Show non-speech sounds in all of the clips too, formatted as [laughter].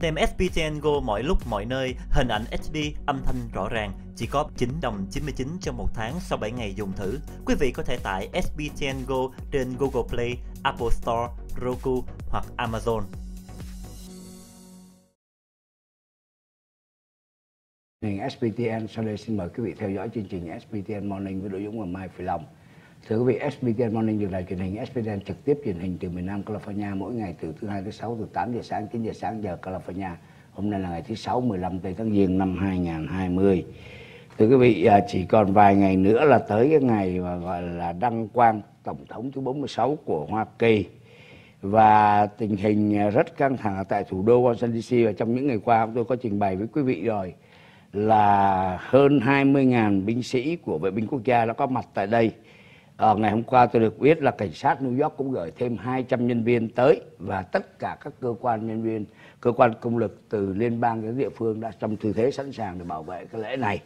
Tem SPTN Go mọi lúc mọi nơi, hình ảnh HD, âm thanh rõ ràng, chỉ có 9 đồng 99 trong một tháng sau 7 ngày dùng thử. Quý vị có thể tải SPTN Go trên Google Play, Apple Store, Roku hoặc Amazon. Hình SPTN sau đây xin mời quý vị theo dõi chương trình SPTN Morning với đội Dũng và Mai Phi Long. Thưa quý vị, SBN Morning được đài truyền hình SBN trực tiếp truyền hình từ miền Nam California mỗi ngày từ thứ hai tới sáu từ 8 giờ sáng 9 giờ sáng giờ California. Hôm nay là ngày thứ sáu 15 tây tháng Giêng năm 2020. Thưa quý vị, à, chỉ còn vài ngày nữa là tới cái ngày mà gọi là đăng quang tổng thống thứ 46 của Hoa Kỳ và tình hình rất căng thẳng tại thủ đô Washington DC và trong những ngày qua tôi có trình bày với quý vị rồi là hơn 20.000 binh sĩ của vệ binh quốc gia đã có mặt tại đây. À, ngày hôm qua tôi được biết là cảnh sát New York cũng gửi thêm 200 nhân viên tới và tất cả các cơ quan nhân viên, cơ quan công lực từ liên bang đến địa phương đã trong tư thế sẵn sàng để bảo vệ cái lễ này.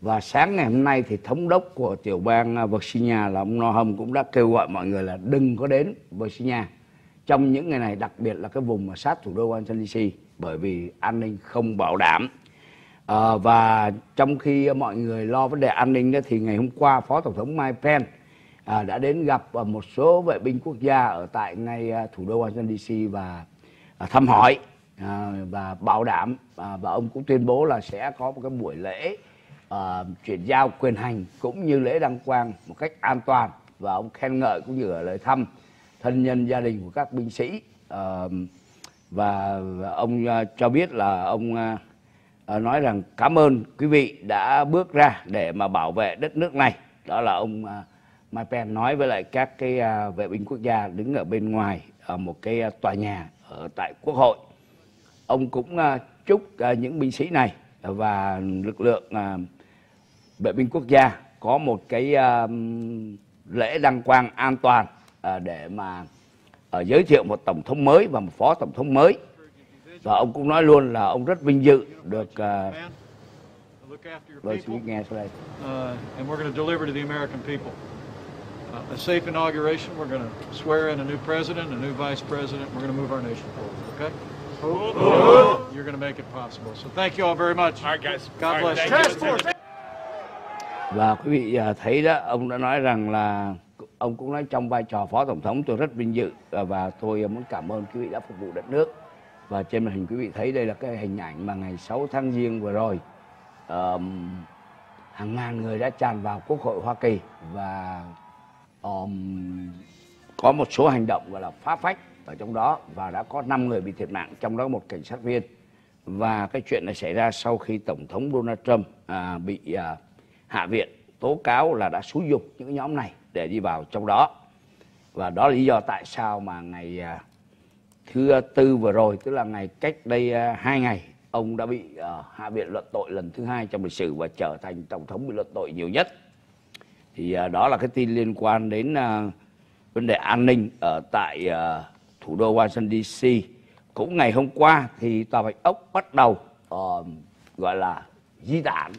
Và sáng ngày hôm nay thì thống đốc của tiểu bang à, Virginia là ông Noham cũng đã kêu gọi mọi người là đừng có đến Virginia trong những ngày này đặc biệt là cái vùng mà sát thủ đô Washington DC bởi vì an ninh không bảo đảm à, và trong khi mọi người lo vấn đề an ninh đó thì ngày hôm qua phó tổng thống Mike Pence à, đã đến gặp à, một số vệ binh quốc gia ở tại ngay à, thủ đô Washington DC và à, thăm hỏi à, và bảo đảm à, và ông cũng tuyên bố là sẽ có một cái buổi lễ à, chuyển giao quyền hành cũng như lễ đăng quang một cách an toàn. Và ông khen ngợi cũng như ở lời thăm thân nhân gia đình của các binh sĩ à, và ông à, cho biết là ông nói rằng cảm ơn quý vị đã bước ra để mà bảo vệ đất nước này. Đó là ông Mike Pence nói với lại các cái vệ binh quốc gia đứng ở bên ngoài ở một cái tòa nhà ở tại quốc hội ông cũng chúc những binh sĩ này và lực lượng vệ binh quốc gia có một cái lễ đăng quang an toàn để mà giới thiệu một tổng thống mới và một phó tổng thống mới và ông cũng nói luôn là ông rất vinh dự được xin nghe sau đây. Uh, and we're going to deliver to the American people. Uh, a safe inauguration. We're going to swear in a new president, a new vice president. We're going to move our nation forward. Okay? You're going to make it possible. So thank you all very much. All right, guys. God All right, bless you. you. và quý vị à, thấy đó ông đã nói rằng là ông cũng nói trong vai trò phó tổng thống tôi rất vinh dự à, và tôi muốn cảm ơn quý vị đã phục vụ đất nước và trên màn hình quý vị thấy đây là cái hình ảnh mà ngày 6 tháng giêng vừa rồi um, hàng ngàn người đã tràn vào quốc hội Hoa Kỳ và um, có một số hành động gọi là phá phách ở trong đó và đã có 5 người bị thiệt mạng trong đó một cảnh sát viên. Và cái chuyện này xảy ra sau khi tổng thống Donald Trump à, bị à, hạ viện tố cáo là đã xúi dục những nhóm này để đi vào trong đó. Và đó là lý do tại sao mà ngày à, thứ tư vừa rồi tức là ngày cách đây à, hai ngày ông đã bị à, hạ viện luận tội lần thứ hai trong lịch sử và trở thành tổng thống bị luận tội nhiều nhất thì uh, đó là cái tin liên quan đến uh, vấn đề an ninh ở tại uh, thủ đô Washington DC cũng ngày hôm qua thì tòa bạch ốc bắt đầu uh, gọi là di tản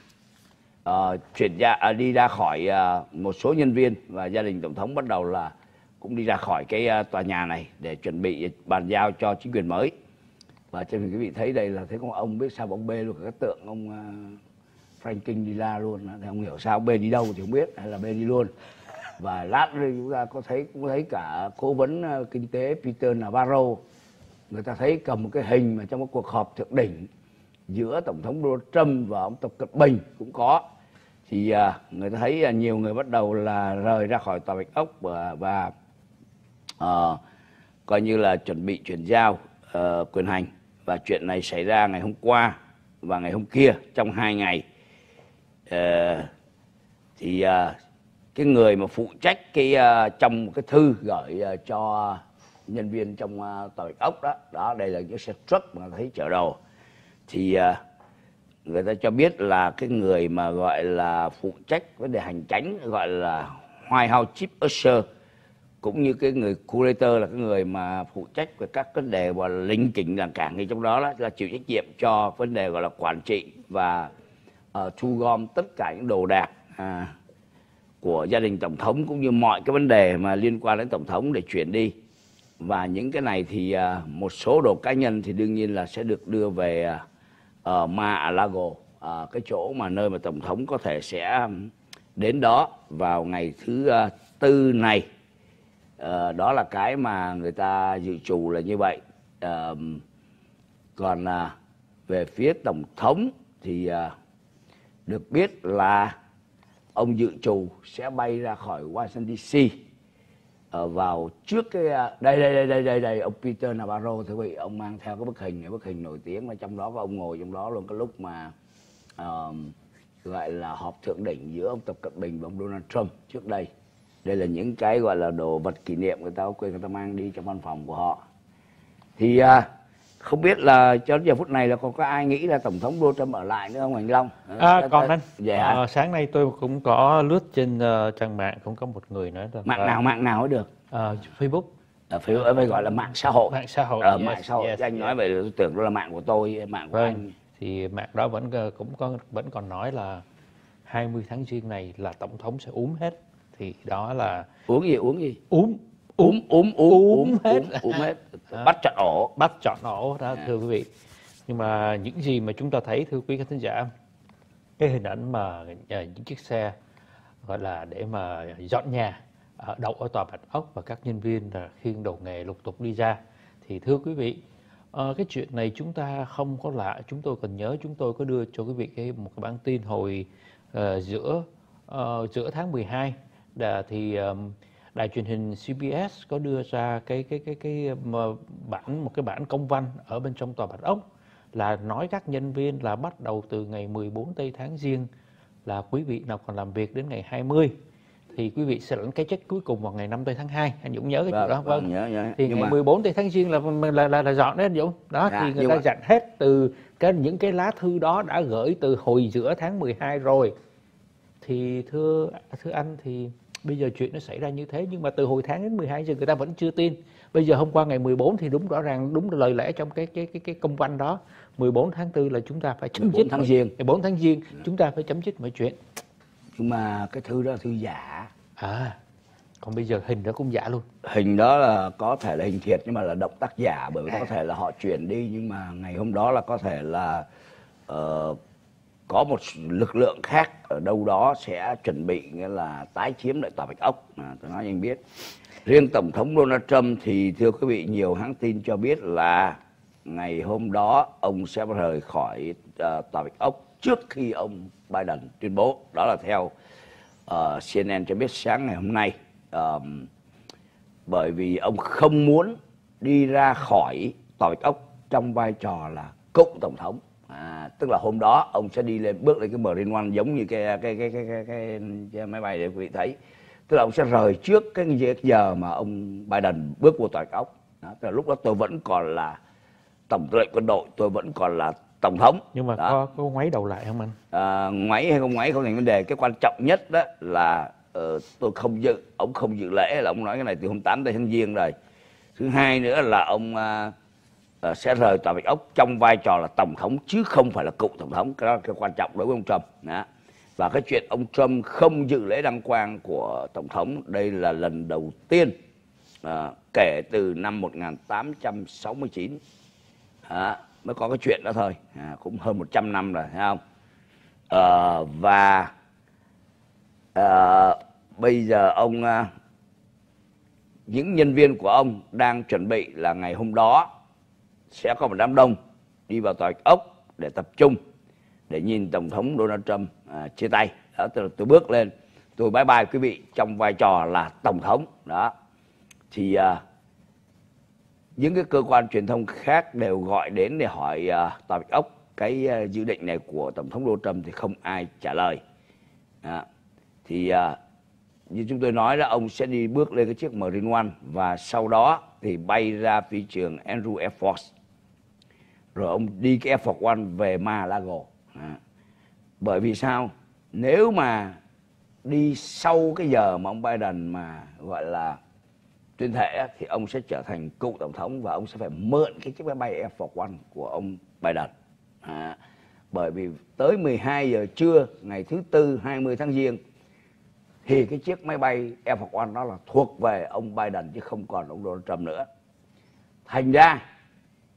uh, chuyển ra uh, đi ra khỏi uh, một số nhân viên và gia đình tổng thống bắt đầu là cũng đi ra khỏi cái uh, tòa nhà này để chuẩn bị bàn giao cho chính quyền mới. Và cho quý vị thấy đây là thấy con ông biết sao ông bê luôn các tượng ông uh, Franklin đi la luôn. Thì không hiểu sao bên đi đâu thì không biết hay là bên đi luôn. Và lát nữa chúng ta có thấy cũng thấy cả cố vấn ờ, kinh tế Peter Navarro. Người ta thấy cầm một cái hình mà trong một cuộc họp thượng đỉnh giữa tổng thống Donald Trump và ông Tập Cận Bình cũng có. Thì ờ, người ta thấy ờ, nhiều người bắt đầu là rời ra khỏi tòa bạch ốc và, và uh, coi như là chuẩn bị chuyển giao uh, quyền hành. Và chuyện này xảy ra ngày hôm qua và ngày hôm kia trong hai ngày. uh, Ờ, thì uh, cái người mà phụ trách cái uh, trong cái thư gửi uh, cho nhân viên trong uh, tòa bạch ốc đó đó đây là những xe truck mà thấy chở đồ thì uh, người ta cho biết là cái người mà gọi là phụ trách vấn đề hành tránh gọi là White House Chief Usher cũng như cái người curator là cái người mà phụ trách về các vấn đề và linh kỉnh là cảng thì trong đó, đó là chịu trách nhiệm cho vấn đề gọi là quản trị và uh, thu gom tất cả những đồ đạc à, của gia đình tổng thống cũng như mọi cái vấn đề mà liên quan đến tổng thống để chuyển đi. Và những cái này thì à, một số đồ cá nhân thì đương nhiên là sẽ được đưa về à, ờ, uh, uh, Mar-a-Lago à, cái chỗ mà nơi mà tổng thống có thể sẽ à, đến đó vào ngày thứ à, tư này. À, đó là cái mà người ta dự trù là như vậy. À, còn à, về phía tổng thống thì à, được biết là ông dự trù sẽ bay ra khỏi Washington DC ờ, vào trước cái à, đây đây đây đây đây đây ông Peter Navarro thưa quý vị ông mang theo cái bức hình này bức hình nổi tiếng mà trong đó có ông ngồi trong đó luôn cái lúc mà uh, gọi là họp thượng đỉnh giữa ông Tập Cận Bình và ông Donald Trump trước đây. Đây là những cái gọi là đồ vật kỷ niệm người ta có quyền người ta mang đi trong văn phòng của họ. Thì uh, không biết là cho đến giờ phút này là còn có ai nghĩ là tổng thống Donald Trump ở lại nữa không anh Long? À, còn anh. Dạ. À, sáng nay tôi cũng có lướt trên uh, trang mạng cũng có một người nói là mạng nào mạng nào cũng được. Uh, Facebook. Ở Facebook phải gọi là mạng xã hội. Mạng xã hội. Ở yes, mạng xã hội. Yes, anh yes. nói vậy tôi tưởng đó là mạng của tôi, mạng của vâng. anh. Thì mạng đó vẫn cũng có vẫn còn nói là 20 tháng giêng này là tổng thống sẽ uống hết. Thì đó là uống gì uống gì? Uống uống uống uống uống hết uống hết. Bắt chọn ổ. Bắt chọn ổ đó thưa quý vị. Nhưng mà những gì mà chúng ta thấy thưa quý khán giả cái hình ảnh mà những chiếc xe gọi là để mà dọn nhà đậu ở tòa bạch ốc và các nhân viên là khiêng đồ nghề lục tục đi ra. Thì thưa quý vị cái chuyện này chúng ta không có lạ. Chúng tôi còn nhớ chúng tôi có đưa cho quý vị cái một cái bản tin hồi uh, giữa uh, giữa tháng 12 là thì um, đài truyền hình CBS có đưa ra cái cái cái cái bản một cái bản công văn ở bên trong tòa Bạch Ốc là nói các nhân viên là bắt đầu từ ngày 14 tây tháng giêng là quý vị nào còn làm việc đến ngày 20 thì quý vị sẽ lãnh cái check cuối cùng vào ngày 5 tây tháng 2 anh Dũng nhớ cái vâng, chuyện đó vâng, vâng nhớ, nhớ. thì Nhưng ngày mà... 14 tây tháng giêng là là là, là dọn đấy anh Dũng. Đó dạ, thì người ta mà... dặn hết từ cái những cái lá thư đó đã gửi từ hồi giữa tháng 12 rồi. Thì thưa thưa anh thì bây giờ chuyện nó xảy ra như thế nhưng mà từ hồi tháng đến 12 giờ người ta vẫn chưa tin. Bây giờ hôm qua ngày 14 thì đúng rõ ràng đúng lời lẽ trong cái cái cái cái công văn đó. 14 tháng 4 là chúng ta phải chấm dứt tháng giêng 14 tháng giêng chúng ta phải chấm dứt mọi chuyện. Nhưng mà cái thư đó là thư giả. À còn bây giờ hình đó cũng giả luôn. Hình đó là có thể là hình thiệt nhưng mà là động tác giả bởi vì à. có thể là họ chuyển đi nhưng mà ngày hôm đó là có thể là uh, có một lực lượng khác ở đâu đó sẽ chuẩn bị nghĩa là tái chiếm lại tòa bạch ốc. À, tôi nói anh biết. Riêng tổng thống donald trump thì thưa quý vị nhiều hãng tin cho biết là ngày hôm đó ông sẽ rời khỏi uh, tòa bạch ốc trước khi ông biden tuyên bố. Đó là theo ờ, uh, cnn cho biết sáng ngày hôm nay. Um, bởi vì ông không muốn đi ra khỏi tòa bạch ốc trong vai trò là cựu tổng thống à, tức là hôm đó ông sẽ đi lên bước lên cái Marine One giống như cái cái cái cái, cái, cái, cái máy bay để quý vị thấy. Tức là ông sẽ rời trước cái giờ mà ông Biden bước vô tòa ốc đó, tức là lúc đó tôi vẫn còn là tổng tư lệnh quân đội tôi vẫn còn là tổng thống. Nhưng mà đó. có có ngoáy đầu lại không anh? À, ngoáy hay không ngoáy không thành vấn đề. Cái quan trọng nhất đó là uh, tôi không dự ông không dự lễ là ông nói cái này từ hôm 8 tới tháng giêng rồi. Thứ hai nữa là ông uh, Ờ, sẽ rời tòa bạch ốc trong vai trò là tổng thống chứ không phải là cựu tổng thống. Cái đó là cái quan trọng đối với ông Trump. Đó. và cái chuyện ông Trump không dự lễ đăng quang của tổng thống đây là lần đầu tiên à, kể từ năm 1869 à, ờ, mới có cái chuyện đó thôi. À, cũng hơn 100 năm rồi thấy không? À, và à, bây giờ ông à, những nhân viên của ông đang chuẩn bị là ngày hôm đó sẽ có một đám đông đi vào tòa ốc để tập trung để nhìn tổng thống Donald Trump à, chia tay. Đó tôi, tôi bước lên tôi bye bye quý vị trong vai trò là tổng thống. Đó. Thì à, những cái cơ quan truyền thông khác đều gọi đến để hỏi à, tòa bạch ốc cái à, dự định này của tổng thống Donald Trump thì không ai trả lời. Đó. thì à, như chúng tôi nói là ông sẽ đi bước lên cái chiếc Marine One và sau đó thì bay ra phi trường Andrew Air Force rồi ông đi cái Air Force One về Malago à. bởi vì sao? Nếu mà đi sau cái giờ mà ông Biden mà gọi là tuyên thệ thì ông sẽ trở thành cựu tổng thống và ông sẽ phải mượn cái chiếc máy bay Air Force One của ông Biden. À, bởi vì tới 12 giờ trưa ngày thứ tư 20 tháng giêng thì cái chiếc máy bay Air Force One đó là thuộc về ông Biden chứ không còn ông Donald Trump nữa. Thành ra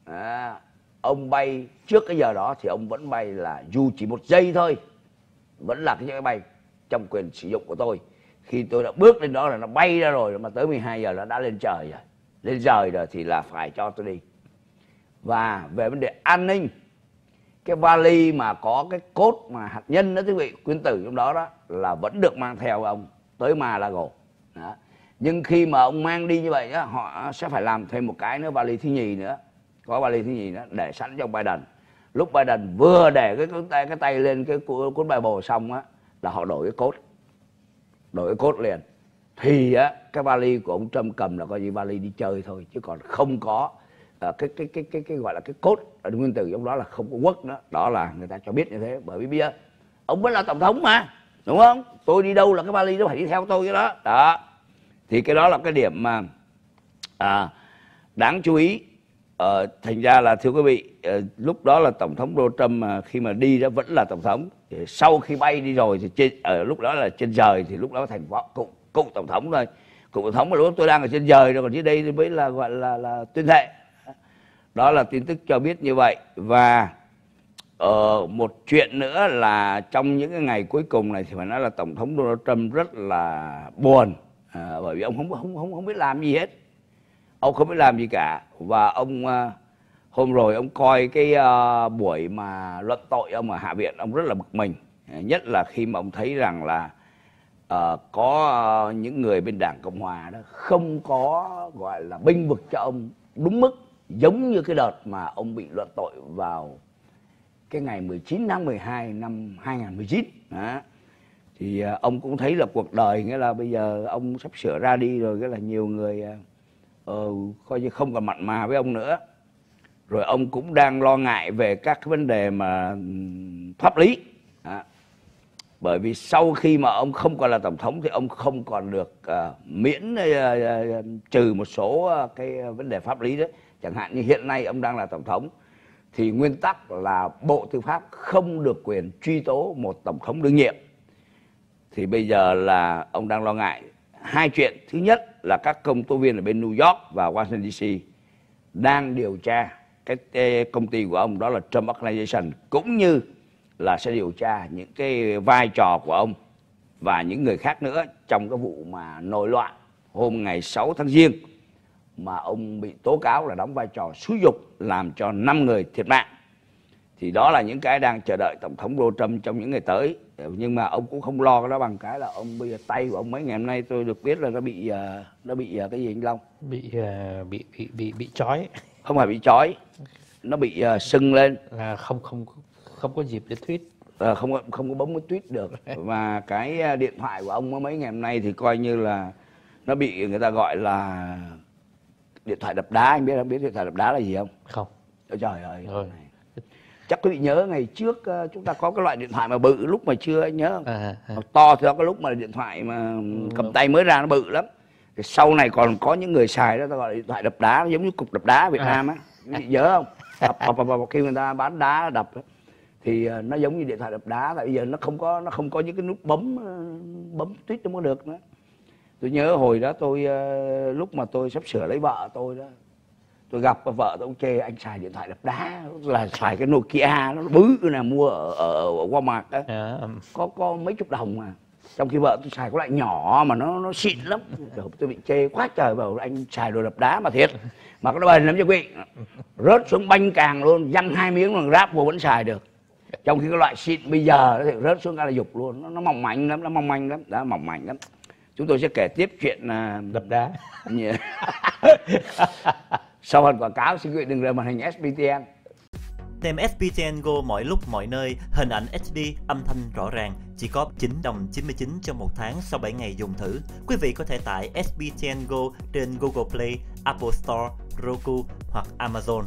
à, ông bay trước cái giờ đó thì ông vẫn bay là dù chỉ một giây thôi. Vẫn là cái chiếc máy bay trong quyền sử dụng của tôi. Khi tôi đã bước lên đó là nó bay ra rồi mà tới 12 giờ nó đã lên trời rồi. Lên trời rồi thì là phải cho tôi đi. Và về vấn đề an ninh cái vali mà có cái cốt mà hạt nhân đó quý vị quyến tử trong đó đó là vẫn được mang theo ông tới mà là gồ đó. nhưng khi mà ông mang đi như vậy đó, họ sẽ phải làm thêm một cái nữa vali thứ nhì nữa có vali thứ gì đó để sẵn cho Biden lúc Biden vừa để cái cái tay cái tay lên cái cuốn bài bồ xong á là họ đổi cái cốt. Đổi cái cốt liền. Thì á cái vali của ông Trump cầm là coi như vali đi chơi thôi chứ còn không có à, cái, cái cái cái cái gọi là cái cốt nguyên từ trong đó là không có quốc nữa. Đó là người ta cho biết như thế bởi vì bây giờ ông vẫn là tổng thống mà đúng không? Tôi đi đâu là cái vali nó phải đi theo tôi cái đó. Đó. Thì cái đó là cái điểm mà à, đáng chú ý ờ, thành ra là thưa quý vị ờ, lúc đó là tổng thống Donald Trump mà khi mà đi đó vẫn là tổng thống. Sau khi bay đi rồi thì trên ở lúc đó là trên trời thì lúc đó thành phó cụ cụ tổng thống thôi. Cụ tổng thống mà lúc tôi đang ở trên trời rồi còn dưới đây thì mới là gọi là là tuyên thệ. Đó là tin tức cho biết như vậy. Và uh, một chuyện nữa là trong những cái ngày cuối cùng này thì phải nói là tổng thống Donald Trump rất là buồn. À, bởi vì ông không không không không biết làm gì hết ông không biết làm gì cả. Và ông uh, hôm rồi ông coi cái uh, buổi mà luận tội ông ở hạ viện ông rất là bực mình. Nhất là khi mà ông thấy rằng là uh, có uh, những người bên đảng cộng hòa đó không có gọi là binh vực cho ông đúng mức giống như cái đợt mà ông bị luận tội vào cái ngày 19 tháng 12 năm 2019 đó. thì uh, ông cũng thấy là cuộc đời nghĩa là bây giờ ông sắp sửa ra đi rồi cái là nhiều người uh, Ừ, coi như không còn mặn mà với ông nữa. Rồi ông cũng đang lo ngại về các cái vấn đề mà pháp lý. À, bởi vì sau khi mà ông không còn là tổng thống thì ông không còn được uh, miễn uh, uh, trừ một số uh, cái vấn đề pháp lý đấy chẳng hạn như hiện nay ông đang là tổng thống thì nguyên tắc là bộ tư pháp không được quyền truy tố một tổng thống đương nhiệm. Thì bây giờ là ông đang lo ngại hai chuyện. Thứ nhất là các công tố viên ở bên New York và Washington DC đang điều tra cái công ty của ông, đó là Trump Organization, cũng như là sẽ điều tra những cái vai trò của ông và những người khác nữa trong cái vụ mà nổi loạn hôm ngày 6 tháng Giêng mà ông bị tố cáo là đóng vai trò xúi dục làm cho 5 người thiệt mạng thì đó là những cái đang chờ đợi tổng thống Donald Trump trong những ngày tới. Nhưng mà ông cũng không lo cái đó bằng cái là ông bây giờ tay của ông mấy ngày hôm nay tôi được biết là nó bị uh, nó bị uh, cái gì anh Long? Bị uh, bị bị bị bị trói không phải bị trói nó bị sưng lên. Là không không không có dịp để tweet. Uh, không không có bấm cái tweet được. [laughs] Và cái điện thoại của ông mấy ngày hôm nay thì coi như là nó bị người ta gọi là điện thoại đập đá. Anh biết không biết điện thoại đập đá là gì không? Không. Ôi trời ơi. Rồi. Chắc quý vị nhớ ngày trước uh, chúng ta có cái loại điện thoại mà bự lúc mà chưa anh nhớ không? À, à. to thì đó cái lúc mà điện thoại mà cầm tay mới ra nó bự lắm. Thì sau này còn có những người xài đó ta gọi là điện thoại đập đá giống như cục đập đá Việt à. Nam á. Quý vị nhớ không? Đập, đập, đập, đập, khi người ta bán đá đập đó, thì uh, nó giống như điện thoại đập đá tại bây giờ nó không có nó không có những cái nút bấm uh, bấm tuyết nó có được nữa. Tôi nhớ hồi đó tôi lúc mà tôi sắp sửa lấy vợ tôi đó tôi gặp vợ tôi chê anh xài điện thoại đập đá là xài cái Nokia nó bứ này mua ở, ở, ở Walmart đó. Yeah. Dạ. có có mấy chục đồng mà. Trong khi vợ tôi xài có loại nhỏ mà nó nó xịn lắm. Rồi tôi bị chê quá trời bảo anh xài đồ đập đá mà thiệt. Mà nó bền lắm cho quý vị. Rớt xuống banh càng luôn dăm hai miếng bằng ráp vô vẫn xài được. Trong khi cái loại xịn bây giờ thì rớt xuống cả là dục luôn. Nó, nó mỏng manh lắm nó mong manh lắm. Đó mỏng manh lắm. Chúng tôi sẽ kể tiếp chuyện uh, đập đá [laughs] sau phần quảng cáo xin quý vị đừng rời màn hình SBTN Tem SBTN Go mọi lúc mọi nơi, hình ảnh HD, âm thanh rõ ràng, chỉ có 9 đồng 99 cho một tháng sau 7 ngày dùng thử. Quý vị có thể tải SBTN Go trên Google Play, Apple Store, Roku hoặc Amazon.